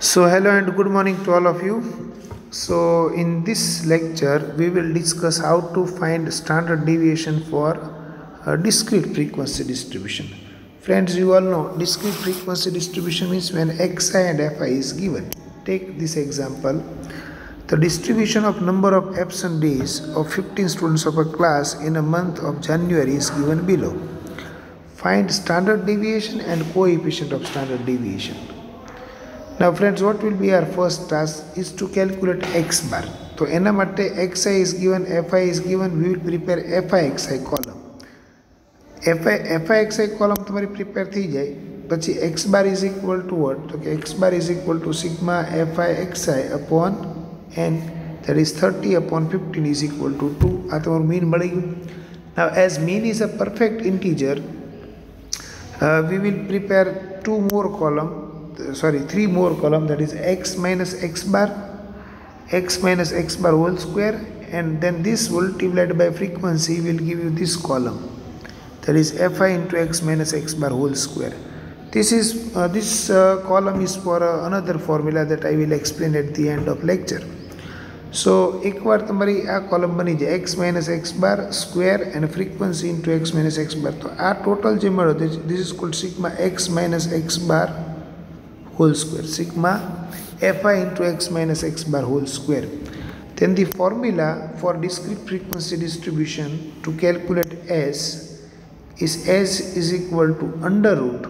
So hello and good morning to all of you. So in this lecture we will discuss how to find standard deviation for a discrete frequency distribution. Friends you all know discrete frequency distribution means when xi and fi is given. Take this example. The distribution of number of absent days of 15 students of a class in a month of January is given below. Find standard deviation and coefficient of standard deviation. Now friends, what will be our first task is to calculate x bar. તો એના માટે xi is given, fi is given, we will prepare fi column. fi fi column તમારી prepare થઈ જાય પછી x bar is equal to what? તો કે x bar is equal to sigma fi xi upon n that is 30 upon 15 is equal to 2 આ તમારું mean મળી ગયું now as mean is a perfect integer uh, we will prepare two more column sorry three more column that is x minus x bar x minus x bar whole square and then this multiplied by frequency will give you this column that is fi into x minus x bar whole square this is uh, this uh, column is for uh, another formula that i will explain at the end of lecture સો એકવાર તમારી આ column બની જાય x minus x bar square and frequency into x minus x bar તો આ total જે મળ્યો this is called sigma x minus x bar whole square sigma fi into x minus x bar whole square. Then the formula for discrete frequency distribution to calculate s is s is equal to under root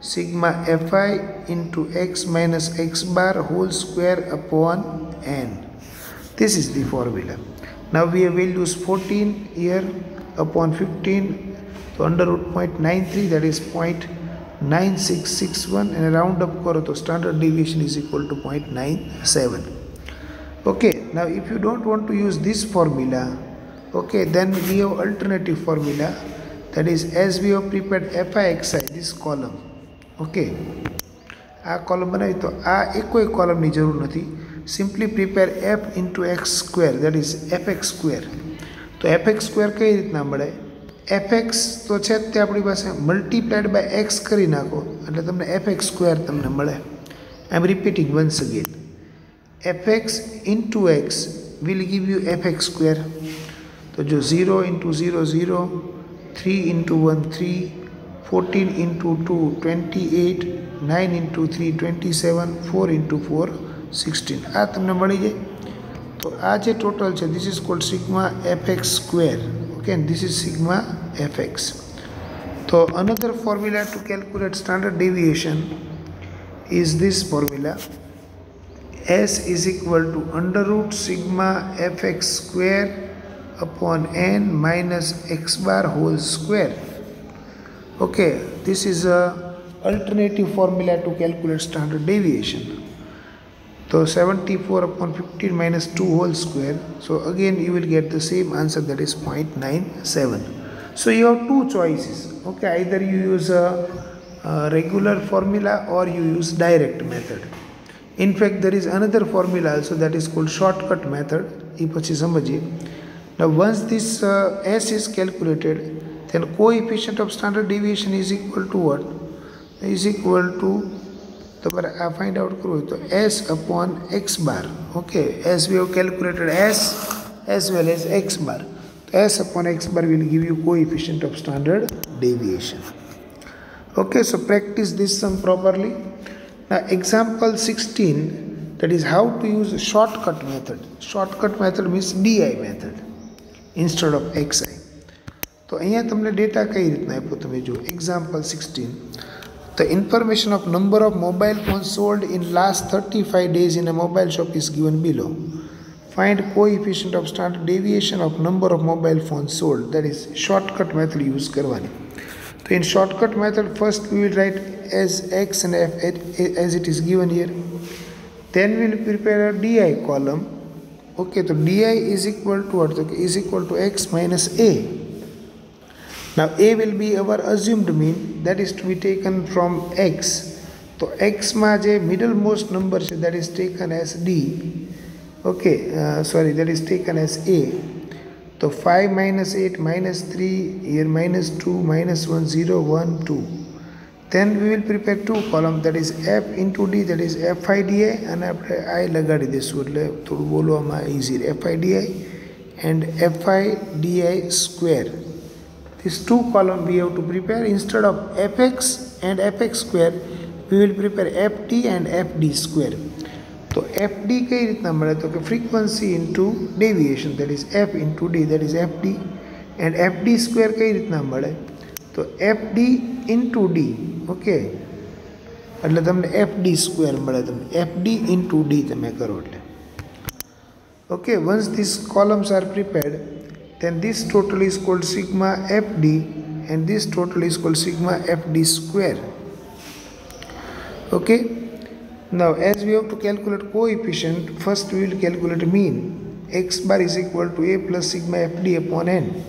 sigma fi into x minus x bar whole square upon n. This is the formula. Now we have values 14 here upon 15 so under root 0.93 that is 0. 9661 and round up karo to standard deviation is equal to 0.97 okay now if you don't want to use this formula okay then we have alternative formula that is as we have prepared fixi this column okay આ column બનાવી તો આ એકોય કોલમની જરૂર નથી simply prepare F into x square that is F x square તો F x square કઈ રીતના મળે એફ એક્સ તો છે જ તે આપણી પાસે મલ્ટીપ્લાઇડ બાય એક્સ કરી નાખો એટલે તમને એફ એક્સ સ્ક્વેર તમને મળે I am repeating once again F X into X will give you F X square તો જો zero into zero zero three into one three fourteen into two twenty eight nine into three twenty seven four into four sixteen આ તમને મળી જાય તો આ જે total છે this is called sigma F X square okay and this is sigma fx. So another formula to calculate standard deviation is this formula. S is equal to under root sigma fx square upon n minus x bar whole square. Okay this is a alternative formula to calculate standard deviation so 74 upon 15 minus 2 whole square. So again you will get the same answer that is 0.97. So you have two choices. Okay, either you use a, a regular formula or you use direct method. In fact, there is another formula also that is called shortcut method. Now once this uh, S is calculated, then coefficient of standard deviation is equal to what? Is equal to તમારે આ find out કરવું હોય તો S upon X bar okay S we have calculated S as well as X bar તો S upon X bar will give you coefficient of standard deviation okay so practice this sum properly now example 16 that is how to use a shortcut method shortcut method means di method instead of xi તો અહીંયા તમને data કઈ રીતના આપ્યો તમે જો example sixteen The information of number of mobile phones sold in last 35 days in a mobile shop is given below. Find coefficient of standard deviation of number of mobile phones sold. That is shortcut method use करवानी. So in shortcut method first we will write as x and f as it is given here. Then we will prepare a di column. Okay, so di is equal to what? Okay, is equal to x minus a. Now a will be our assumed mean that is to be taken from x. તો એક્સમાં જે middle most number છે that is taken as D okay sorry that is taken as a તો five minus at minus three here minus two minus one zero one two then we will prepare two column that is f into d that is fida અને આપણે i લગાડી દઈશું એટલે થોડું બોલવામાં easy fida and fidi square these two column we have to prepare instead of fx and fx square we will prepare fd and fd square તો fd કઈ રીતના મળે તો કે frequency into deviation that is F into D that is FD and FD square કઈ રીતના મળે તો એફડી ઇન્ટુ ડી ઓકે એટલે તમને એફડી સ્ક્વેર મળે તમને એફડી ઇન્ટુ ડી તમે કરો એટલે okay once this columns are prepared then this total is called sigma fd and this total is called sigma fd square. Okay? Now as we have to calculate coefficient first we will calculate mean. X bar is equal to a plus sigma fd upon n.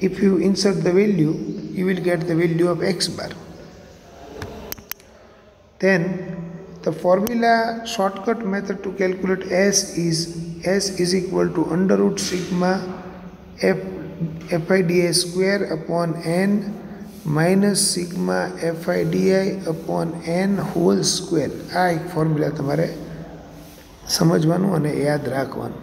If you insert the value you will get the value of x bar. Then the formula shortcut method to calculate s is s is equal to under root sigma f F I D I square upon N minus sigma F I D I upon N whole square આ એક formula તમારે સમજવાનું અને યાદ રાખવાનું.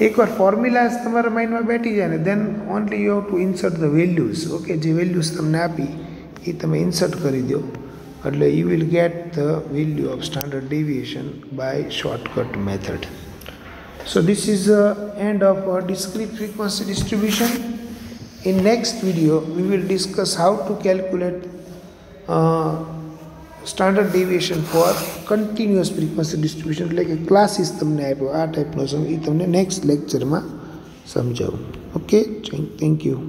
એકવાર formulas તમારા માઇન્ડમાં બેઠી જાય ને then only you have to insert the values okay જે વેલ્યુઝ તમને આપી, એ તમે ઇન્સર્ટ કરી દો. એટલે you will get the value of standard deviation by shortcut method so this is the end of our discrete frequency distribution in next video we will discuss how to calculate uh, standard deviation for continuous frequency distribution એટલે કે classes તમને આપ્યો આ ટાઈપનો સમ એ તમને next લેક્ચરમાં સમજાવું okay thank you